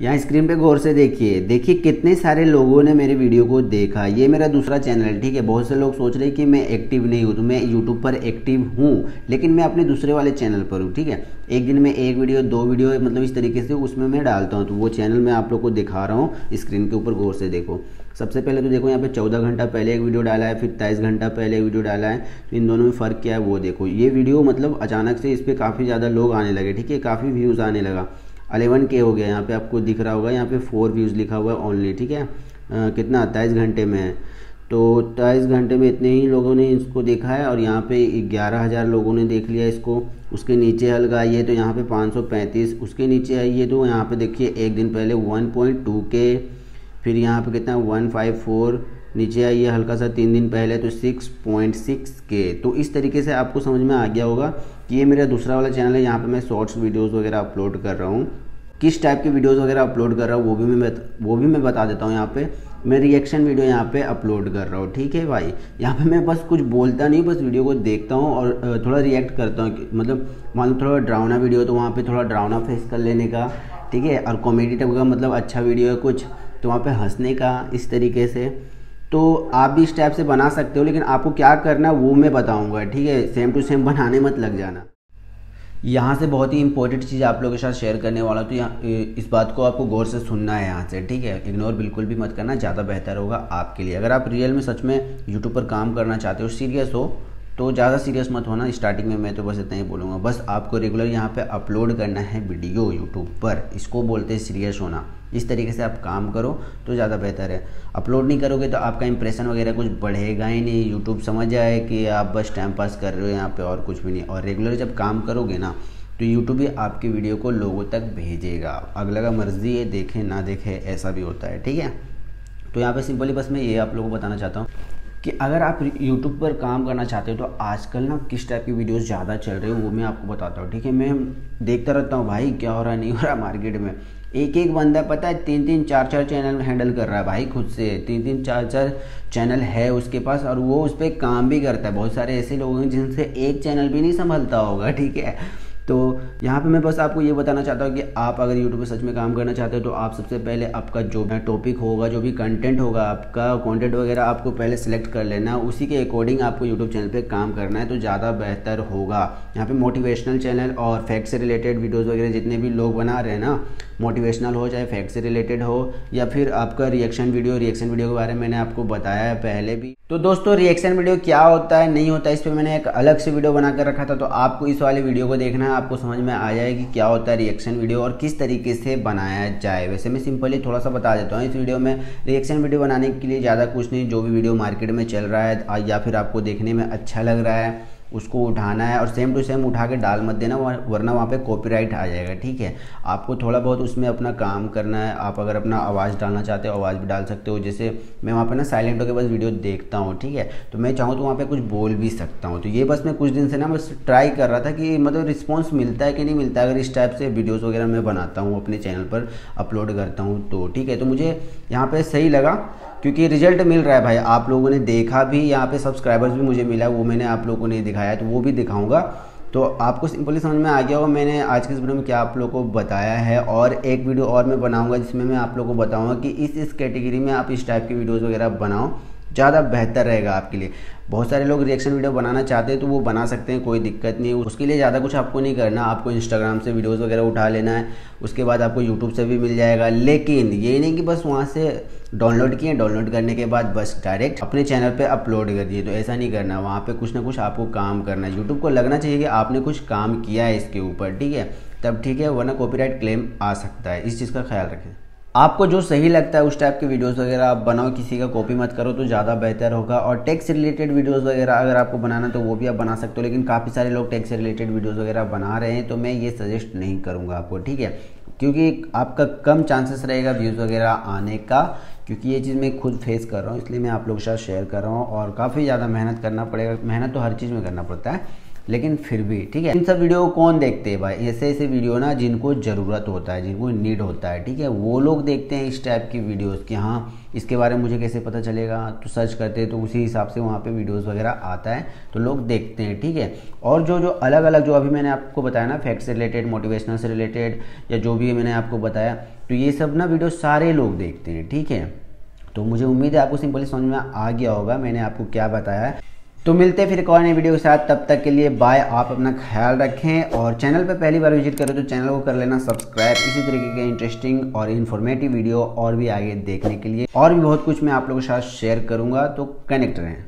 यहाँ स्क्रीन पे गौर से देखिए। देखिए कितने सारे लोगों ने मेरे वीडियो को देखा। ये मेरा दूसरा चैनल है ठीक है। बहुत से लोग सोच रहे कि मैं एक्टिव नहीं हूँ तो मैं यूट्यूब पर एक्टिव हूँ, लेकिन मैं अपने दूसरे वाले चैनल पर हूँ, ठीक है? एक दिन में एक वीडियो दो वीडियो मतलब इस तरीके से उसमें मैं डालता हूँ तो वो चैनल मैं आप लोग को दिखा रहा हूँ। स्क्रीन के ऊपर गौर से देखो। सबसे पहले तो देखो यहाँ पे चौदह घंटा पहले एक वीडियो डाला है फिर तेईस घंटा पहले एक वीडियो डाला है। तो इन दोनों में फ़र्क क्या है वो देखो। ये वीडियो मतलब अचानक से इस पर काफ़ी ज़्यादा लोग आने लगे, ठीक है? काफ़ी व्यूज़ आने लगा। अलेवन के हो गया यहाँ पे आपको दिख रहा होगा यहाँ पे फोर व्यूज़ लिखा हुआ है ओनली ठीक है? आ, कितना? अट्ठाईस घंटे में है। तो तेईस घंटे में इतने ही लोगों ने इसको देखा है और यहाँ पे ग्यारह हज़ार लोगों ने देख लिया इसको। उसके नीचे हल्का आइए तो यहाँ पे पाँच सौ पैंतीस उसके नीचे आइए तो यहाँ पे देखिए एक दिन पहले वन पॉइंट टू के फिर यहाँ पे कितना वन फाइव फोर। नीचे आइए हल्का सा तीन दिन पहले तो सिक्स पॉइंट सिक्स के। तो इस तरीके से आपको समझ में आ गया होगा कि ये मेरा दूसरा वाला चैनल है। यहाँ पे मैं शॉर्ट्स वीडियोस वगैरह अपलोड कर रहा हूँ। किस टाइप के वीडियोस वगैरह अपलोड कर रहा हूँ, वो भी मैं वो भी मैं बता देता हूँ यहाँ पे। मैं रिएक्शन वीडियो यहाँ पे अपलोड कर रहा हूँ, ठीक है भाई? यहाँ पे मैं बस कुछ बोलता नहीं, बस वीडियो को देखता हूँ और थोड़ा रिएक्ट करता हूँ मतलब मान लो थोड़ा ड्राउना वीडियो तो वहाँ पे थोड़ा ड्राउना फेस कर लेने का, ठीक है? और कॉमेडी टाइप का मतलब अच्छा वीडियो है कुछ। तो वहाँ पे हंसने का इस तरीके से। तो आप भी इस टाइप से बना सकते हो, लेकिन आपको क्या करना है वो मैं बताऊँगा, ठीक है? सेम टू सेम बनाने मत लग जाना। यहाँ से बहुत ही इंपॉर्टेंट चीज़ आप लोगों के साथ शेयर करने वाला तो यहाँ इस बात को आपको गौर से सुनना है यहाँ से, ठीक है? इग्नोर बिल्कुल भी मत करना, ज़्यादा बेहतर होगा आपके लिए। अगर आप रियल में सच में यूट्यूब पर काम करना चाहते हो सीरियस हो तो ज़्यादा सीरियस मत होना स्टार्टिंग में मैं तो बस इतना ही बोलूँगा। बस आपको रेगुलर यहाँ पे अपलोड करना है वीडियो यूट्यूब पर, इसको बोलते हैं सीरियस होना। इस तरीके से आप काम करो तो ज़्यादा बेहतर है। अपलोड नहीं करोगे तो आपका इंप्रेशन वगैरह कुछ बढ़ेगा ही नहीं। यूट्यूब समझ जाए कि आप बस टाइम पास कर रहे हो यहाँ पे और कुछ भी नहीं। और रेगुलर जब काम करोगे ना तो यूट्यूब ही आपकी वीडियो को लोगों तक भेजेगा। अगला का मर्ज़ी है, देखें ना देखें, ऐसा भी होता है, ठीक है? तो यहाँ पे सिंपली बस मैं ये आप लोगों को बताना चाहता हूँ। कि अगर आप यूट्यूब पर काम करना चाहते हो तो आजकल ना किस टाइप की वीडियोस ज़्यादा चल रही है, वो मैं आपको बताता हूँ, ठीक है? मैं देखता रहता हूँ, भाई, क्या हो रहा है, नहीं हो रहा मार्केट में। एक एक बंदा, पता है तीन तीन चार चार चैनल हैंडल कर रहा है भाई खुद से। तीन तीन चार चार चैनल है उसके पास और वो उस पर काम भी करता है। बहुत सारे ऐसे लोग हैं जिनसे एक चैनल भी नहीं संभलता होगा, ठीक है? तो यहाँ पे मैं बस आपको ये बताना चाहता हूँ कि आप अगर यूट्यूब पे सच में काम करना चाहते हो तो आप सबसे पहले आपका जो टॉपिक होगा, जो भी कंटेंट होगा, आपका कंटेंट वगैरह आपको पहले सेलेक्ट कर लेना उसी के अकॉर्डिंग आपको यूट्यूब चैनल पे काम करना है तो ज़्यादा बेहतर होगा। यहाँ पे मोटिवेशनल चैनल और फैक्ट से रिलेटेड वीडियोज़ वगैरह जितने भी लोग बना रहे हैं ना मोटिवेशनल हो, चाहे फैक्ट से रिलेटेड हो, या फिर आपका रिएक्शन वीडियो रिएक्शन वीडियो के बारे में मैंने आपको बताया है पहले भी। तो दोस्तों रिएक्शन वीडियो क्या होता है, नहीं होता है, इस पर मैंने एक अलग से वीडियो बना कर रखा था तो आपको इस वाले वीडियो को देखना है, आपको समझ में आ जाएगी क्या होता है रिएक्शन वीडियो और किस तरीके से बनाया जाए। वैसे मैं सिंपली थोड़ा सा बता देता हूँ, इस वीडियो में रिएक्शन वीडियो बनाने के लिए ज़्यादा कुछ नहीं, जो भी वीडियो मार्केट में चल रहा है, या फिर आपको देखने में अच्छा लग रहा है उसको उठाना है और सेम टू सेम उठा के डाल मत देना वरना वहाँ पे कॉपीराइट आ जाएगा, ठीक है? आपको थोड़ा बहुत उसमें अपना काम करना है, आप अगर अपना आवाज़ डालना चाहते हो, आवाज़ भी डाल सकते हो, जैसे मैं वहाँ पे ना साइलेंट होकर बस वीडियो देखता हूँ, ठीक है? तो मैं चाहूँ तो वहाँ पर कुछ बोल भी सकता हूँ। तो ये बस मैं कुछ दिन से ना बस ट्राई कर रहा था कि मतलब रिस्पॉन्स मिलता है कि नहीं मिलता अगर इस टाइप से वीडियोज़ वगैरह मैं बनाता हूँ, अपने चैनल पर अपलोड करता हूँ तो ठीक है? तो मुझे यहाँ पर सही लगा। क्योंकि रिज़ल्ट मिल रहा है भाई। आप लोगों ने देखा भी, यहाँ पे सब्सक्राइबर्स भी मुझे मिला, वो मैंने आप लोगों को नहीं दिखाया तो वो भी दिखाऊँगा। तो आपको सिंपली समझ में आ गया होगा, मैंने आज के इस वीडियो में क्या आप लोगों को बताया है, और एक वीडियो और मैं बनाऊँगा, जिसमें मैं आप लोगों को बताऊँगा कि इस इस कैटेगरी में आप इस टाइप की वीडियोज़ वगैरह बनाओ। ज़्यादा बेहतर रहेगा आपके लिए। बहुत सारे लोग रिएक्शन वीडियो बनाना चाहते हैं तो वो बना सकते हैं, कोई दिक्कत नहीं उसके लिए ज़्यादा कुछ आपको नहीं करना, आपको इंस्टाग्राम से वीडियोस वगैरह उठा लेना है। उसके बाद आपको यूट्यूब से भी मिल जाएगा। लेकिन ये नहीं कि बस वहाँ से डाउनलोड किए डाउनलोड करने के बाद बस डायरेक्ट अपने चैनल पे अपलोड कर दिए। तो ऐसा नहीं करना, वहाँ पे कुछ ना कुछ आपको काम करना है। यूट्यूब को लगना चाहिए कि आपने कुछ काम किया है इसके ऊपर, ठीक है? तब ठीक है, वरना कॉपीराइट क्लेम आ सकता है। इस चीज़ का ख्याल रखें। आपको जो सही लगता है उस टाइप के वीडियोस वगैरह आप बनाओ, किसी का कॉपी मत करो तो ज़्यादा बेहतर होगा। और टेक्स रिलेटेड वीडियोस वगैरह अगर आपको बनाना तो वो भी आप बना सकते हो, लेकिन काफ़ी सारे लोग टेक्स रिलेटेड वीडियोस वगैरह बना रहे हैं तो मैं ये सजेस्ट नहीं करूँगा आपको, ठीक है? क्योंकि आपका कम चांसेस रहेगा व्यूज़ वगैरह आने का, क्योंकि ये चीज़ मैं खुद फेस कर रहा हूँ, इसलिए मैं आप लोगों के साथ शेयर कर रहा हूँ, और काफ़ी ज़्यादा मेहनत करना पड़ेगा। मेहनत तो हर चीज़ में करना पड़ता है। लेकिन फिर भी, ठीक है? इन सब वीडियो को कौन देखते हैं भाई? ऐसे ऐसे वीडियो ना जिनको ज़रूरत होता है, जिनको नीड होता है, ठीक है? वो लोग देखते हैं इस टाइप की वीडियोस कि हाँ इसके बारे में मुझे कैसे पता चलेगा? तो सर्च करते हैं तो उसी हिसाब से वहाँ पे वीडियोस वगैरह आता है तो लोग देखते हैं, ठीक है? और जो जो अलग अलग जो अभी मैंने आपको बताया ना फैक्ट से रिलेटेड मोटिवेशनल से रिलेटेड या जो भी मैंने आपको बताया तो ये सब ना वीडियो सारे लोग देखते हैं, ठीक है? तो मुझे उम्मीद है आपको सिंपली समझ में आ गया होगा, मैंने आपको क्या बताया। तो मिलते फिर एक और नई वीडियो के साथ। तब तक के लिए बाय आप अपना ख्याल रखें और चैनल पर पहली बार विज़िट करें तो चैनल को कर लेना सब्सक्राइब इसी तरीके के इंटरेस्टिंग और इन्फॉर्मेटिव वीडियो और भी आगे देखने के लिए। और भी बहुत कुछ मैं आप लोगों के साथ शेयर करूँगा तो कनेक्ट रहें।